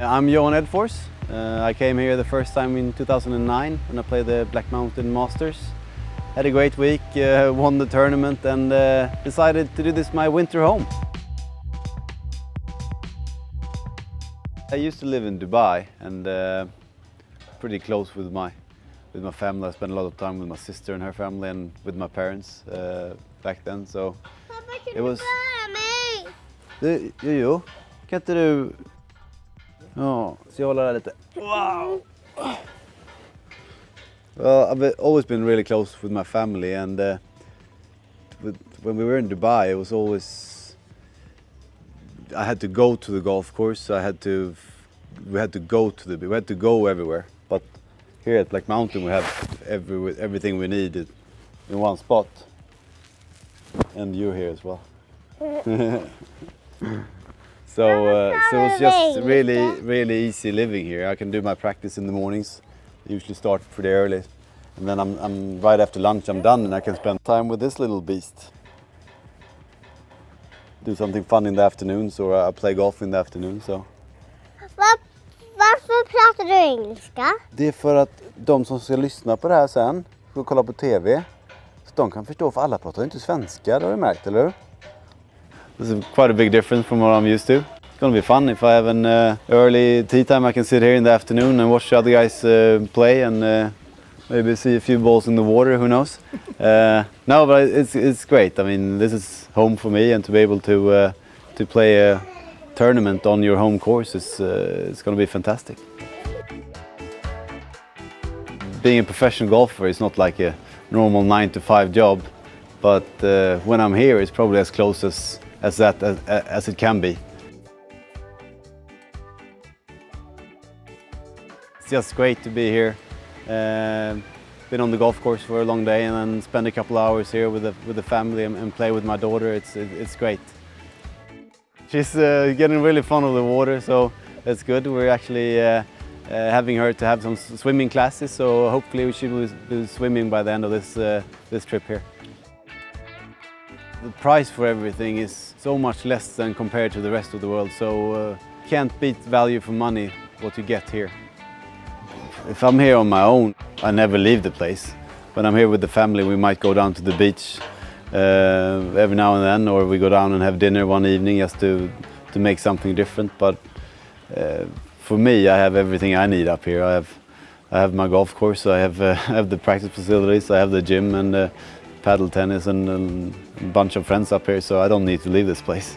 I'm Johan Edfors. Uh, I came here the first time in 2009 when I played the Black Mountain Masters. Had a great week, uh, won the tournament and uh, decided to do this my winter home. I used to live in Dubai and uh, pretty close with my with my family. I spent a lot of time with my sister and her family and with my parents uh, back then. So Pappa, kan Det du var- bära mig? du, Jojo, kan inte du... Ja, ska jag hålla där lite? Wow! Well, I've always been really close with my family and uh, when we were in Dubai it was always... I had to go to the golf course, I had to... We had to go to the... We had to go everywhere. But here at Black Mountain we have every, everything we need in one spot. And you're here as well. so, uh, so it's just really, really easy living here. I can do my practice in the mornings. I usually start pretty early, and then I'm, I'm right after lunch. I'm done, and I can spend time with this little beast. Do something fun in the afternoons, or I play golf in the afternoon. So Var, varför pratar du engelska? det är för att de som ska lyssna på det här sen, ska kolla på TV, så de kan förstå. För alla pratar ju inte svenska, det har du märkt, eller hur? This is quite a big difference from what I'm used to. It's gonna be fun if I have an uh, early tee time. I can sit here in the afternoon and watch the other guys uh, play and uh, maybe see a few balls in the water. Who knows? Uh, no, but it's it's great. I mean, this is home for me, and to be able to uh, to play a tournament on your home course is uh, it's going to be fantastic. Being a professional golfer is not like a normal nine to five job, but when I'm here, it's probably as close as as that as, as it can be. It's just great to be here. Uh, been on the golf course for a long day and then spend a couple hours here with the with the family and, and play with my daughter. It's it, it's great. She's uh, getting really fond of the water, so that's good. We're actually uh, uh, having her to have some swimming classes, so hopefully she will be swimming by the end of this uh, this trip here. The price for everything is so much less than compared to the rest of the world, so uh, can't beat value for money what you get here. If I'm here on my own, I never leave the place. When I'm here with the family, we might go down to the beach uh, every now and then, or we go down and have dinner one evening just to to make something different. But uh, for me, I have everything I need up here. I have I have my golf course, I have uh, I have the practice facilities, I have the gym and uh, paddle tennis and, a bunch of friends up here, so I don't need to leave this place.